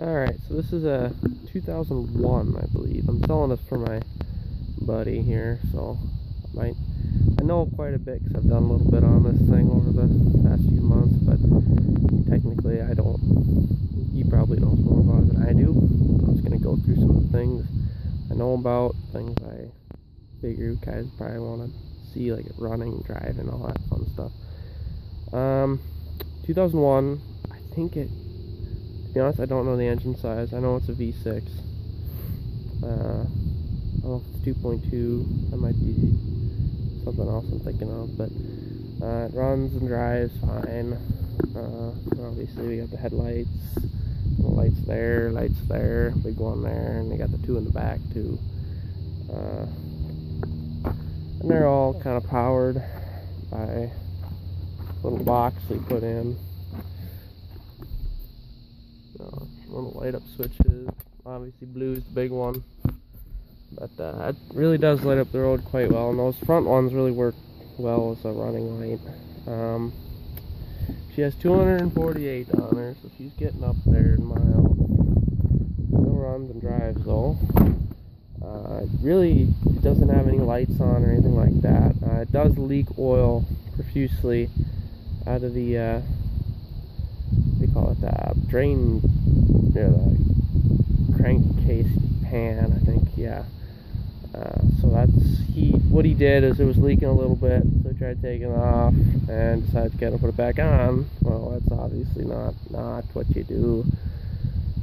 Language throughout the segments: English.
Alright, so this is a 2001, I believe. I'm selling this for my buddy here, so I might I know quite a bit because I've done a little bit on this thing over the past few months, but technically I don't. He probably knows more about it than I do. I'm just gonna go through some of the things I know about, things I figure guys probably want to see, like it running, driving, all that fun stuff. Um, 2001, I think it to be honest, I don't know the engine size. I know it's a V6. Uh, I don't know if it's 2.2. That might be something else I'm thinking of, but uh, it runs and drives fine. Uh, obviously, we got the headlights, the lights there, lights there, big one there, and they got the two in the back too. Uh, and they're all kind of powered by a little box we put in little light up switches. Obviously blue is the big one. But uh, it really does light up the road quite well. And those front ones really work well as a running light. Um, she has 248 on her, so she's getting up there in miles. Still runs and drives though. Uh, really, doesn't have any lights on or anything like that. Uh, it does leak oil profusely out of the, uh, you call it, the drain near the crankcase pan, I think, yeah. Uh, so that's he. What he did is it was leaking a little bit, so he tried taking it off and decided to get it put it back on. Well, that's obviously not not what you do.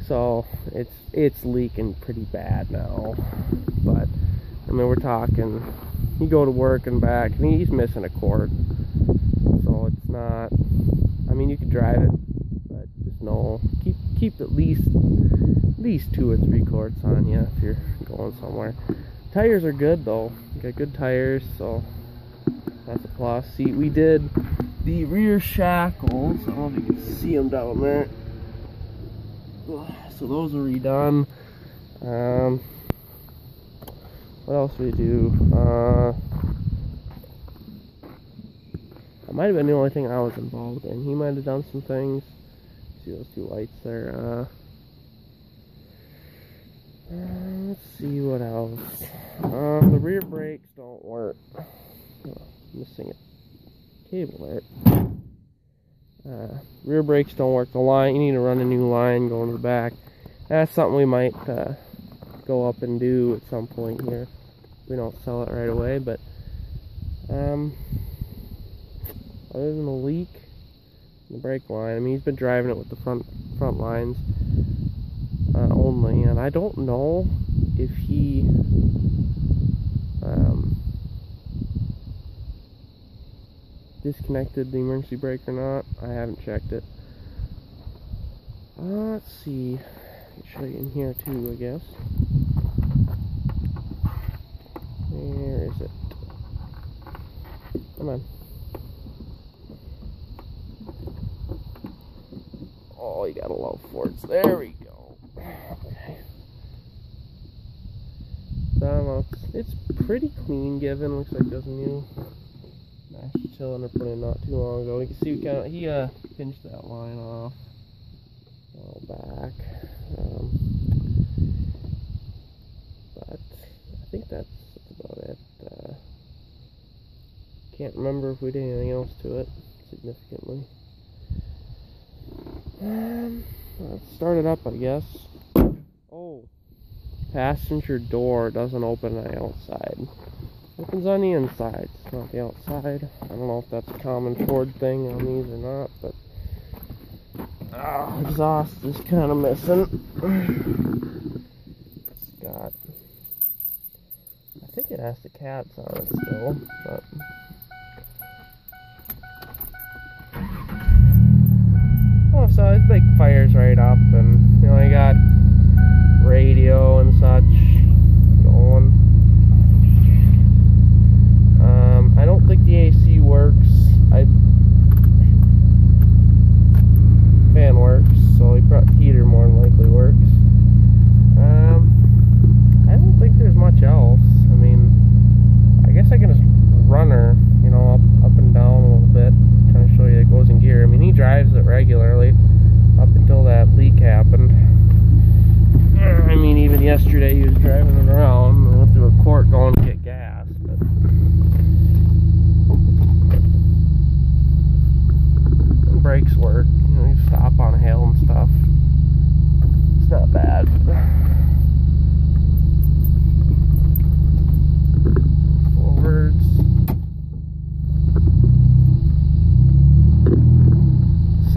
So it's it's leaking pretty bad now. But I mean, we're talking. You go to work and back, and he's missing a cord. So it's not. I mean, you could drive it, but just no. Keep at least at least two or three cords on you if you're going somewhere. Tires are good though. You got good tires, so that's a plus. See, we did the rear shackles. I don't know if you can see them down there. So those are redone. Um, what else we do? Uh, that might have been the only thing I was involved in. He might have done some things see those two lights there. Uh, uh, let's see what else. Um, the rear brakes don't work. Oh, missing a cable there. Uh, rear brakes don't work. The line, you need to run a new line going to the back. That's something we might uh, go up and do at some point here. We don't sell it right away, but um, other than the leak, the brake line. I mean, he's been driving it with the front front lines uh, only, and I don't know if he um, disconnected the emergency brake or not. I haven't checked it. Uh, let's see. You in here too, I guess. Where is it? Come on. Oh, you got a low force. There we go. Okay. So, it's pretty clean given. Looks like there's a new cylinder put in not too long ago. You can see we kind of, he uh, pinched that line off a while back. Um, but I think that's, that's about it. Uh, can't remember if we did anything else to it significantly. Um, let's start it up, I guess. Oh, passenger door doesn't open on the outside. Opens on the inside, it's not the outside. I don't know if that's a common Ford thing on these or not, but oh, exhaust is kind of missing. It's got, I think it has the cats on it still, but. So it like fires right up and you know I got radio and such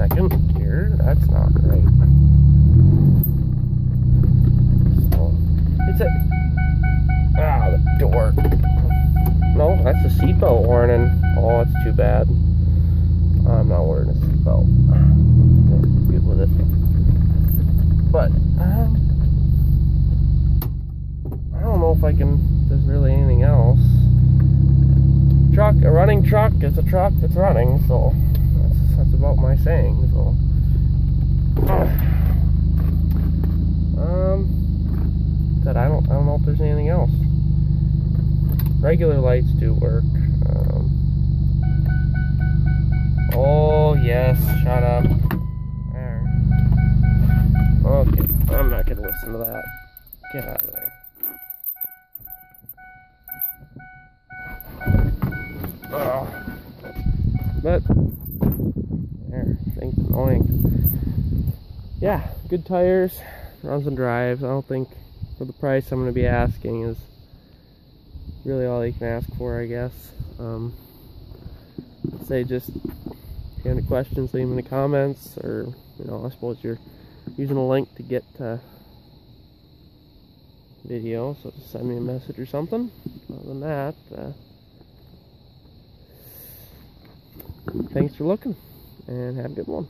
Second gear, that's not great. So, it's a ah the door. No, that's a seatbelt warning. Oh, it's too bad. I'm not wearing a seatbelt. Good with it. But um, I don't know if I can. There's really anything else. Truck, a running truck is a truck that's running. So about my saying. So. Um, that I don't I don't know if there's anything else. Regular lights do work. Um, oh yes, shut up. There. Okay, I'm not gonna listen to that. Get out of there. Oh. But there, thing's annoying. Yeah, good tires, runs and drives. I don't think for the price I'm gonna be asking is really all you can ask for, I guess. Um, say just if you have any questions, leave them in the comments, or you know, I suppose you're using a link to get to video, so just send me a message or something. Other than that, uh, thanks for looking, and have a good one.